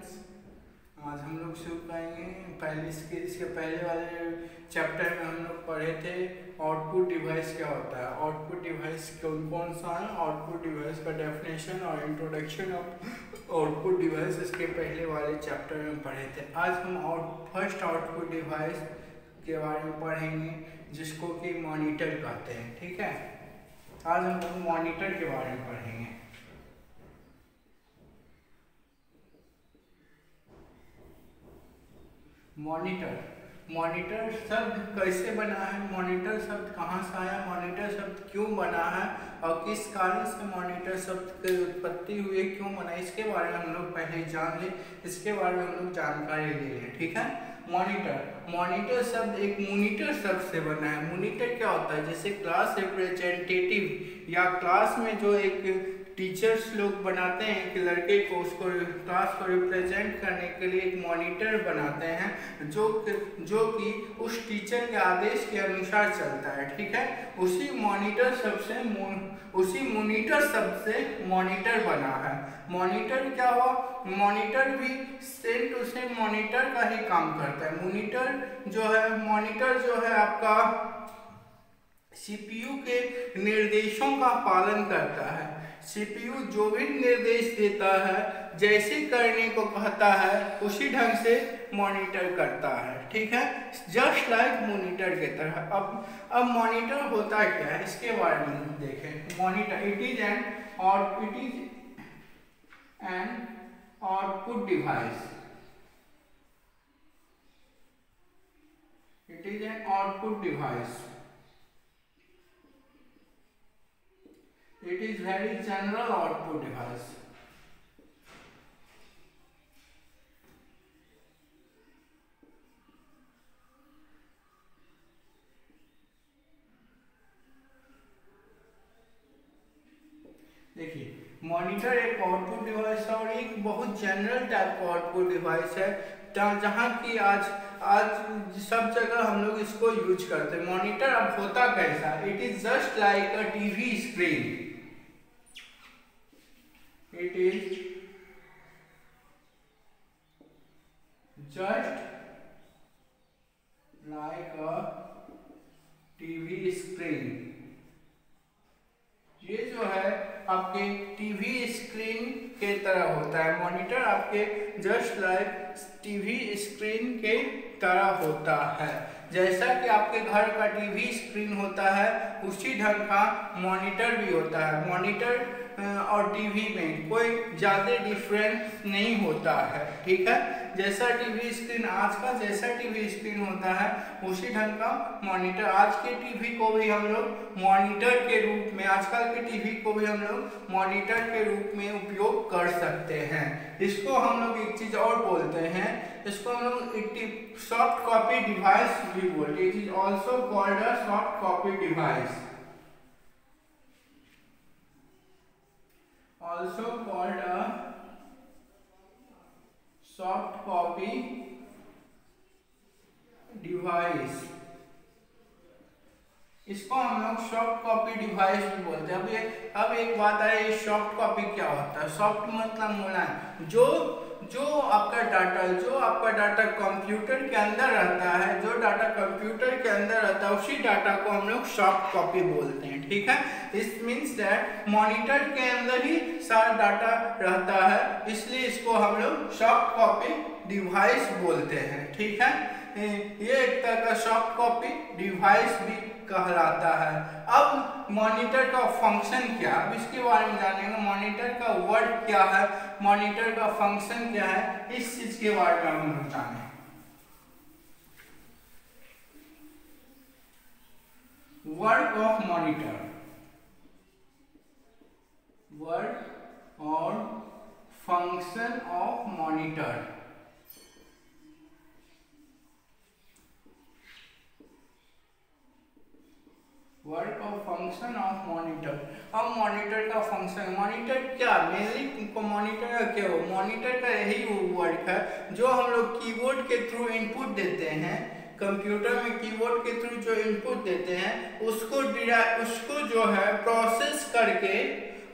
Students आज हम लोग शुरू करेंगे पहले इसके इसके पहले वाले चैप्टर में हम लोग पढ़े थे आउटपुट डिवाइस क्या होता है। आउटपुट डिवाइस कौन कौन सा है? आउटपुट डिवाइस का डेफिनेशन और इंट्रोडक्शन ऑफ़ आउटपुट डिवाइस इसके पहले वाले चैप्टर में पढ़े थे। आज हम आउट फ़र्स्ट आउटपुट डिवाइस के बारे में पढ़ेंगे, जिसको कि मॉनिटर कहते हैं, ठीक है? आज हम लोग मॉनिटर के बारे में पढ़ेंगे। मॉनिटर। मॉनिटर शब्द कैसे बना है? मॉनिटर शब्द कहाँ से आया? मॉनिटर शब्द क्यों बना है? और किस कारण से मॉनिटर शब्द की उत्पत्ति हुई क्यों बना? इसके बारे में हम लोग पहले जान लें। इसके बारे में हम लोग जानकारी ले लें, ठीक है? मॉनिटर। मॉनिटर शब्द एक मोनिटर शब्द से बना है। मोनिटर क्या होता है? जैसे क्लास रिप्रेजेंटेटिव या क्लास में जो एक टीचर्स लोग बनाते हैं कि लड़के को उसको क्लास को रिप्रेजेंट करने के लिए एक मॉनिटर बनाते हैं, जो जो कि उस टीचर के आदेश के अनुसार चलता है, ठीक है? उसी मॉनिटर सबसे उसी मोनिटर शब्द से मॉनिटर बना है। मॉनिटर क्या हुआ? मॉनिटर भी सेम टू सेम मॉनिटर का ही काम करता है। मॉनिटर जो है मॉनिटर जो है आपका सीपीयू के निर्देशों का पालन करता है। सीपीयू जो भी निर्देश देता है, जैसे करने को कहता है, उसी ढंग से मॉनिटर करता है। ठीक है? जस्ट लाइक मॉनिटर के तरह। अब अब मॉनिटर होता है क्या है? इसके बारे में देखें। मॉनिटर इट इज़ एन और it is an output device it is an output device it is very general output device. देखिए मॉनिटर एक आउटपुट डिवाइस है और एक बहुत जनरल टाइप का आउटपुट डिवाइस है जहाँ की आज आज सब जगह हम लोग इसको यूज़ करते हैं। मॉनिटर अब होता कैसा? It is just like a TV screen it is just like a TV screen ये जो है आपके टीवी स्क्रीन के तरह होता है। मॉनिटर आपके जस्ट लाइक टीवी स्क्रीन के तरह होता है। जैसा कि आपके घर का टीवी स्क्रीन होता है, उसी ढंग का मॉनिटर भी होता है। मॉनिटर और टीवी में कोई ज़्यादा डिफरेंस नहीं होता है, ठीक है? जैसा टीवी स्क्रीन, आज का जैसा टीवी स्क्रीन होता है, उसी ढंग का मॉनिटर। आज के टीवी को भी हम लोग मॉनिटर के रूप में, आजकल के टीवी को भी हम लोग मॉनिटर के रूप में उपयोग कर सकते हैं। इसको हम लोग एक चीज़ और बोलते हैं। इसको हम लोग सॉफ्ट कॉपी डिवाइस भी बोलते हैं। It is also called a soft copy device also called a soft copy device इसको हम लोग सॉफ्ट कॉपी डिवाइस भी बोलते हैं। अब ये अब एक बात आई सॉफ्ट कॉपी क्या होता है? सॉफ्ट मतलब मुलायम जो जो आपका डाटा जो आपका डाटा कंप्यूटर के अंदर रहता है, जो डाटा कंप्यूटर के अंदर रहता है, उसी डाटा को हम लोग सॉफ्ट कॉपी बोलते हैं, ठीक है? इस मीन्स दैट मॉनिटर के अंदर ही सारा डाटा रहता है, इसलिए इसको हम लोग सॉफ्ट कॉपी डिवाइस बोलते हैं, ठीक है? ये एक तरह का सॉफ्ट कॉपी डिवाइस भी कहलाता है। अब मॉनिटर का फ़ंक्शन क्या है? इसके बारे में जानेंगे। मॉनिटर का वर्ड क्या है? मॉनिटर का फ़ंक्शन क्या है? इस चीज़ के बारे में हम लोग जाने वर्ड ऑफ़ मॉनिटर वर्ड और function of monitor work of function of monitor अब मॉनिटर का फ़ंक्शन मॉनिटर क्या? मेनली मॉनिटर का क्या हो? मॉनिटर का यही वर्क है, जो हम लोग कीबोर्ड के थ्रू इनपुट देते हैं कंप्यूटर में कीबोर्ड के थ्रू जो इनपुट देते हैं, उसको डिरा उसको जो है प्रोसेस करके,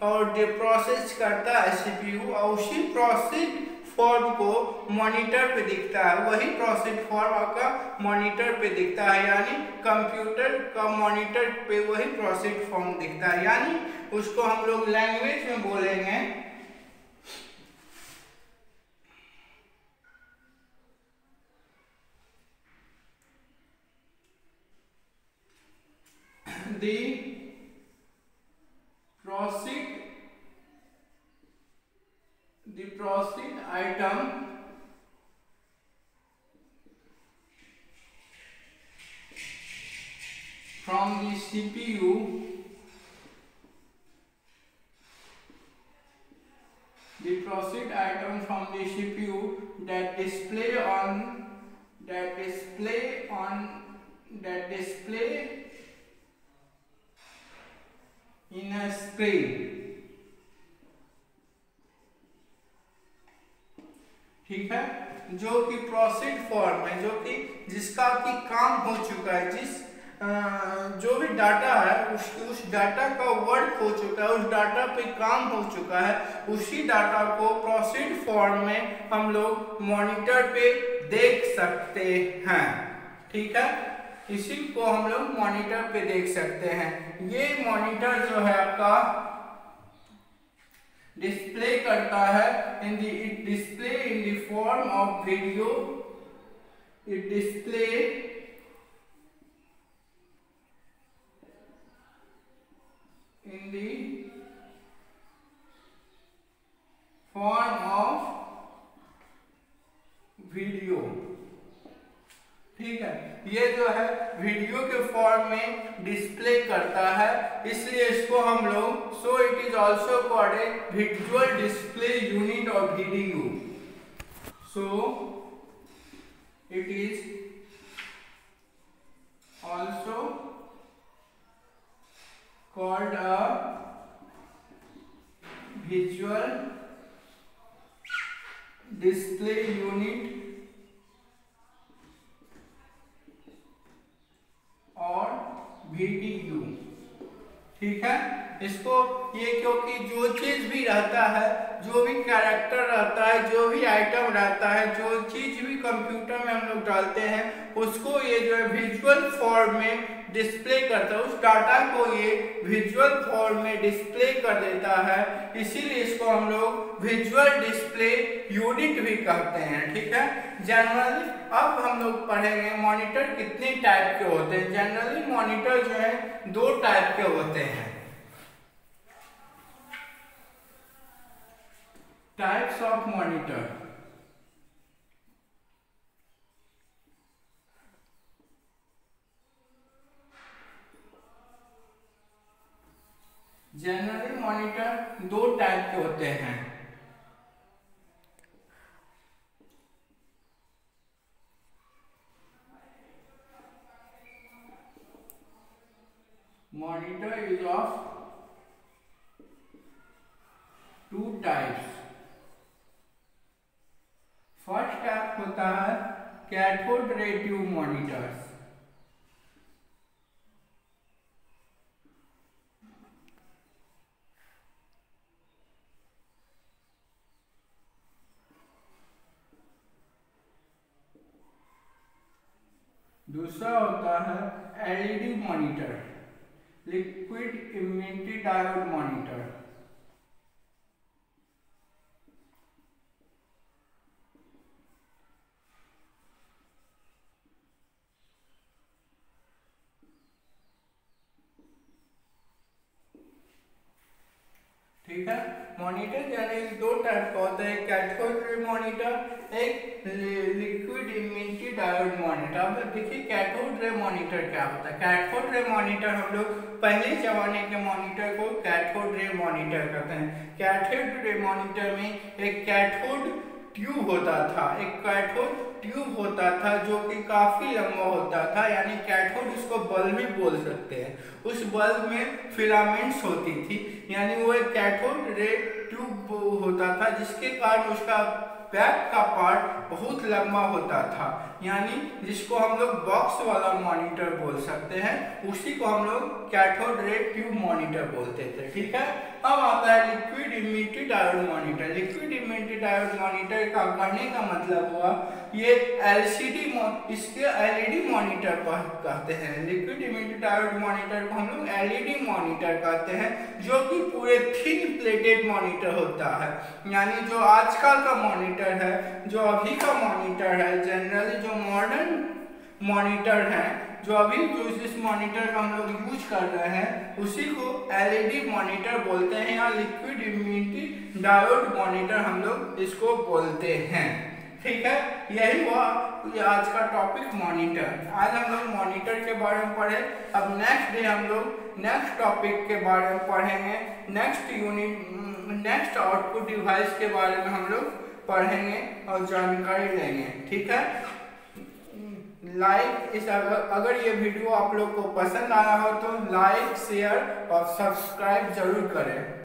और प्रोसेस करता है सीपीयू और उसी प्रोसेस फॉर्म को मॉनिटर पे दिखता है। वही प्रोसेड फॉर्म आपका मॉनिटर पे दिखता है। यानी कंप्यूटर का मॉनिटर पे वही प्रोसेड फॉर्म दिखता है। यानी उसको हम लोग लैंग्वेज में बोलेंगे। The item from the CPU the proceed item from the CPU that display on that display on that display in a screen ठीक है? जो कि प्रोसीड फॉर्म है जो कि जिसका कि काम हो चुका है, जिस जो भी डाटा है, उस उस डाटा का वर्क हो चुका है, उस डाटा पे काम हो चुका है, उसी डाटा को प्रोसीड फॉर्म में हम लोग मॉनिटर पे देख सकते हैं। ठीक है? इसी को हम लोग मॉनिटर पे देख सकते हैं। ये मॉनिटर जो है आपका डिस्प्ले करता है in the it display in the form of video it display in the form of video ठीक है? ये जो है वीडियो के फॉर्म में डिस्प्ले करता है। इसलिए इसको हम लोग so it is also called a visual display unit of video so it is also called a visual display unit और VDU ठीक है इसको क्योंकि जो चीज़ भी रहता है, जो भी कैरेक्टर रहता है, जो भी आइटम रहता है, जो चीज़ भी कंप्यूटर में हम लोग डालते हैं, उसको ये जो है विजुअल फॉर्म में डिस्प्ले करता है। उस डाटा को ये विजुअल फॉर्म में डिस्प्ले कर देता है। इसीलिए इसको हम लोग विजुअल डिस्प्ले यूनिट भी कहते हैं, ठीक है? जनरली अब हम लोग पढ़ेंगे मॉनिटर कितने टाइप के होते हैं। जनरली मॉनिटर जो है, दो टाइप के होते हैं। Types of monitor generally monitor दो टाइप के होते हैं monitor is of two types first type होता है कैथोड रे ट्यूब मॉनिटर्स। दूसरा होता है LED monitor, liquid immunity diode monitor. ठीक है? मॉनिटर जनरली दो टाइप का होता है कैथोड रे मॉनिटर एक लिक्विड इम्यूनिटी डायोड मॉनिटर अब देखिए कैथोड रे मॉनिटर क्या होता है? कैथोड रे मॉनिटर हम लोग पहले जमाने के मॉनिटर को कैथोड रे मॉनिटर कहते हैं। कैथोड रे मॉनिटर में एक कैथोड ट्यूब होता था, एक कैथोड ट्यूब होता था जो कि काफ़ी लंबा होता था, यानी कैथोड इसको बल्ब भी बोल सकते हैं। उस बल्ब में फिलामेंट्स होती थी, यानी वो एक कैथोड रे ट्यूब होता था, जिसके कारण उसका बैक का पार्ट बहुत लंबा होता था। यानी जिसको हम लोग बॉक्स वाला मॉनिटर बोल सकते हैं, उसी को हम लोग कैथोड रे ट्यूब मॉनिटर बोलते थे, ठीक है? अब आता है liquid immunity diode monitor. Liquid immunity diode monitor का कहने का मतलब हुआ, ये एलसीडी इसके एलईडी मॉनिटर कहते हैं। लिक्विड इम्यूनिटी डायोड मॉनिटर को हम लोग एलईडी मॉनिटर कहते हैं, जो कि पूरे थिन प्लेटेड मॉनिटर होता है। यानी जो आजकल का मॉनिटर है, जो अभी का मॉनिटर है जनरली जो मॉडर्न मॉनिटर है, जो अभी जो इस मॉनिटर का हम लोग यूज़ कर रहे हैं, उसी को एलईडी मॉनिटर बोलते हैं या लिक्विड इम्यूनिटी डायोड मॉनिटर हम लोग इसको बोलते हैं। ठीक है? यही हुआ आज का टॉपिक मॉनिटर आज हम लोग मॉनिटर के बारे में पढ़े, अब नेक्स्ट डे हम लोग नेक्स्ट टॉपिक के बारे में पढ़ेंगे। Next unit next output device के बारे में हम लोग पढ़ेंगे और जानकारी लेंगे ठीक है? लाइक इस अगर, अगर ये वीडियो आप लोग को पसंद आया हो तो लाइक शेयर और सब्सक्राइब ज़रूर करें।